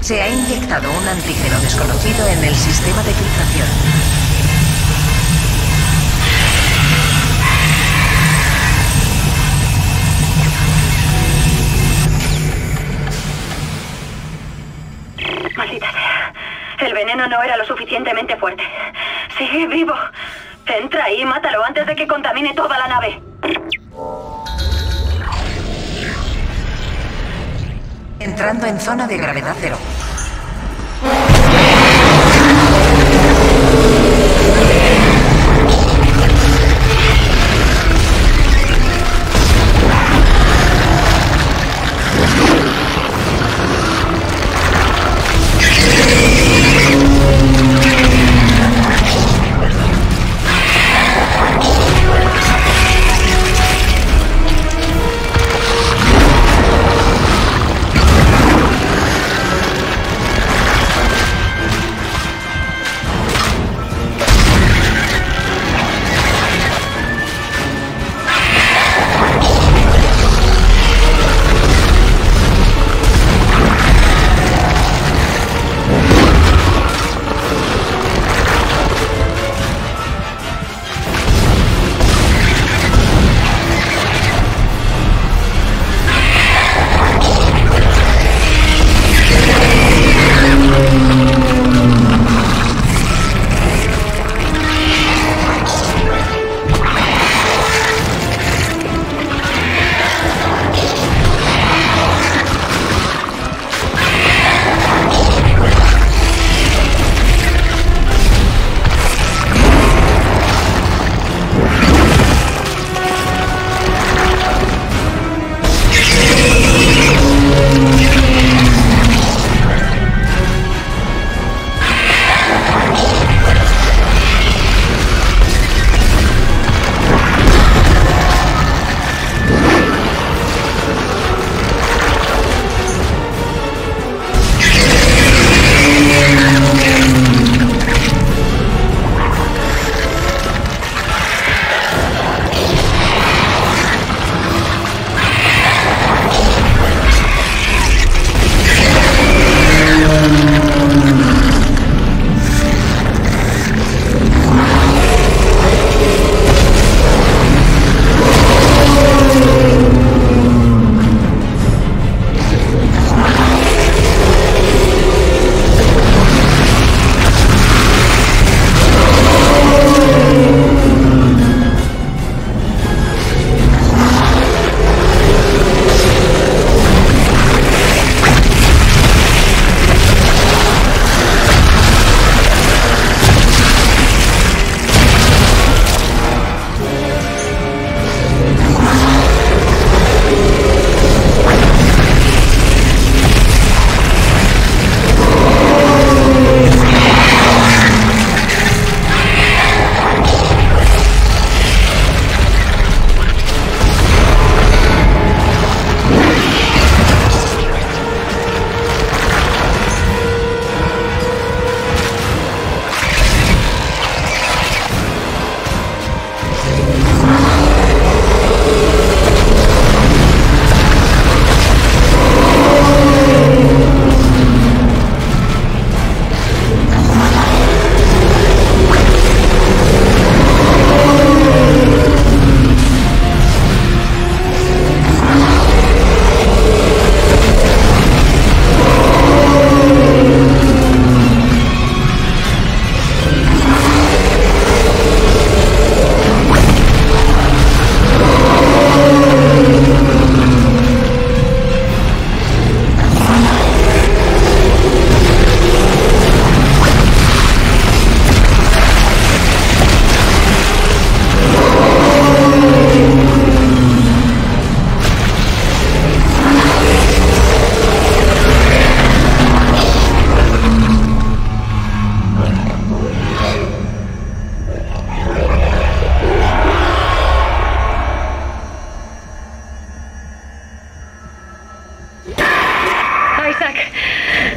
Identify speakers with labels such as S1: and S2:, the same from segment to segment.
S1: Se ha inyectado un antígeno desconocido en el sistema de filtración.
S2: Maldita sea. El veneno no era lo suficientemente fuerte. Sigue vivo. Entra ahí y mátalo antes de que contamine toda la nave.
S1: Entrando en zona de gravedad cero.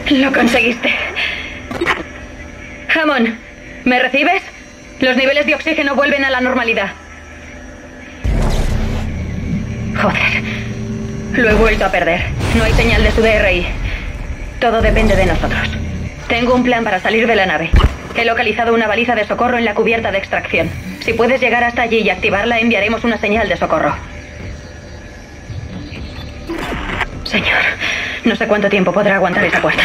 S2: Lo conseguiste. Hammond, ¿me recibes? Los niveles de oxígeno vuelven a la normalidad. Joder. Lo he vuelto a perder. No hay señal de su DRI. Todo depende de nosotros. Tengo un plan para salir de la nave. He localizado una baliza de socorro en la cubierta de extracción. Si puedes llegar hasta allí y activarla, enviaremos una señal de socorro. Señor, no sé cuánto tiempo podrá aguantar esa puerta.